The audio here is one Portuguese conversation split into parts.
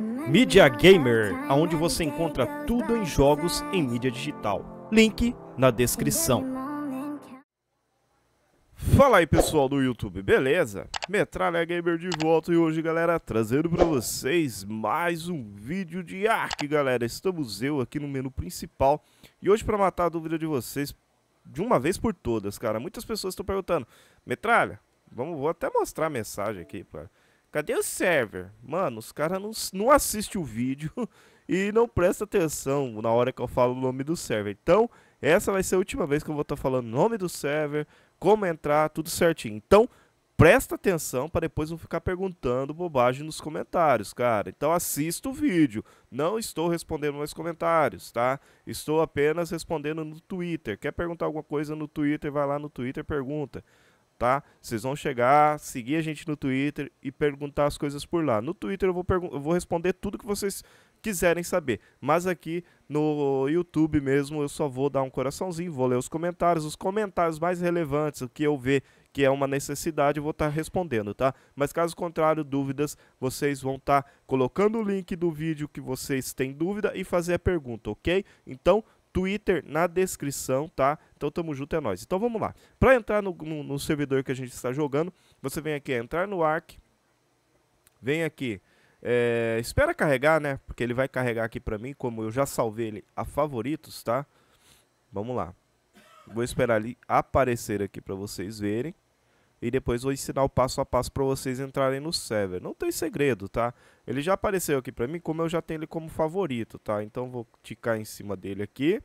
Mídia Gamer, onde você encontra tudo em jogos em mídia digital. Link na descrição. Fala aí pessoal do YouTube, beleza? Metralha Gamer de volta e hoje galera, trazendo pra vocês mais um vídeo de Ark galera Estamos eu aqui no menu principal e hoje pra matar a dúvida de vocês de uma vez por todas, cara Muitas pessoas estão perguntando, Metralha, vamos, vou até mostrar a mensagem aqui, cara Cadê o server? Mano, os caras não, não assistem o vídeo e não prestam atenção na hora que eu falo o nome do server. Então, essa vai ser a última vez que eu vou estar tá falando o nome do server, como entrar, tudo certinho. Então, presta atenção para depois não ficar perguntando bobagem nos comentários, cara. Então assista o vídeo. Não estou respondendo mais comentários, tá? Estou apenas respondendo no Twitter. Quer perguntar alguma coisa no Twitter, vai lá no Twitter e pergunta tá? Vocês vão chegar, seguir a gente no Twitter e perguntar as coisas por lá. No Twitter eu vou, eu vou responder tudo que vocês quiserem saber. Mas aqui no YouTube mesmo eu só vou dar um coraçãozinho, vou ler os comentários, os comentários mais relevantes, o que eu ver que é uma necessidade, eu vou estar tá respondendo, tá? Mas caso contrário, dúvidas, vocês vão estar tá colocando o link do vídeo que vocês têm dúvida e fazer a pergunta, ok? Então, Twitter na descrição, tá? Então tamo junto, é nóis. Então vamos lá. Para entrar no, no, no, servidor que a gente está jogando, você vem aqui, entrar no Ark, vem aqui, é, espera carregar, né? Porque ele vai carregar aqui para mim, como eu já salvei ele a favoritos, tá? Vamos lá. Vou esperar ali aparecer aqui para vocês verem. E depois vou ensinar o passo a passo para vocês entrarem no server. Não tem segredo, tá? Ele já apareceu aqui para mim, como eu já tenho ele como favorito, tá? Então vou ticar em cima dele aqui.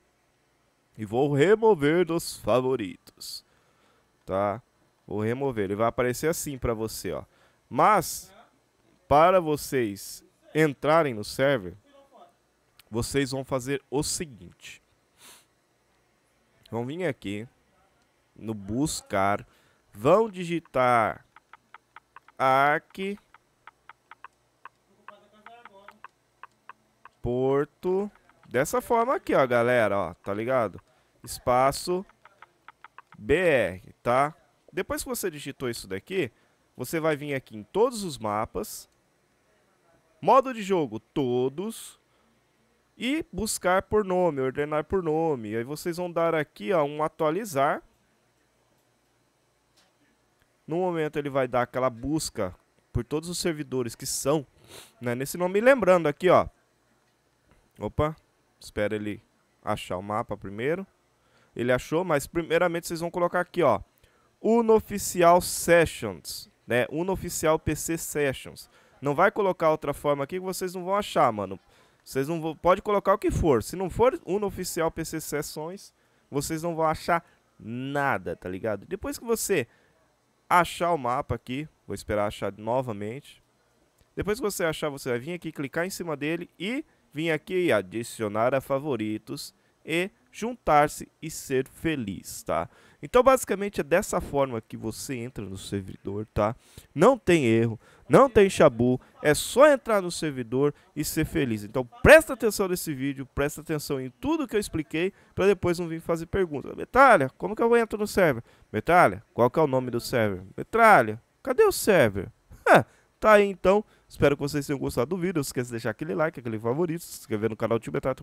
E vou remover dos favoritos. Tá? Vou remover. Ele vai aparecer assim para você, ó. Mas, para vocês entrarem no server, vocês vão fazer o seguinte. Vão vir aqui no buscar vão digitar Arc Porto dessa forma aqui, ó, galera, ó, tá ligado? Espaço BR, tá? Depois que você digitou isso daqui, você vai vir aqui em todos os mapas, modo de jogo todos e buscar por nome, ordenar por nome. Aí vocês vão dar aqui, ó, um atualizar no momento ele vai dar aquela busca por todos os servidores que são né, nesse nome. E lembrando aqui, ó. Opa, espera ele achar o mapa primeiro. Ele achou, mas primeiramente vocês vão colocar aqui, ó. Unofficial Sessions, né? Unofficial PC Sessions. Não vai colocar outra forma aqui que vocês não vão achar, mano. Vocês não vão, pode colocar o que for. Se não for Unofficial PC Sessions, vocês não vão achar nada, tá ligado? Depois que você achar o mapa aqui. Vou esperar achar novamente. Depois que você achar, você vai vir aqui, clicar em cima dele e vir aqui adicionar a favoritos e juntar-se e ser feliz, tá? Então, basicamente, é dessa forma que você entra no servidor, tá? Não tem erro, não tem chabu, é só entrar no servidor e ser feliz. Então, presta atenção nesse vídeo, presta atenção em tudo que eu expliquei, para depois não vir fazer perguntas. Metralha, como que eu entro no server? Metralha, qual que é o nome do server? Metralha, cadê o server? tá aí, então. Espero que vocês tenham gostado do vídeo. Não esqueça de deixar aquele like, aquele favorito, se inscrever no canal Tio Metralha.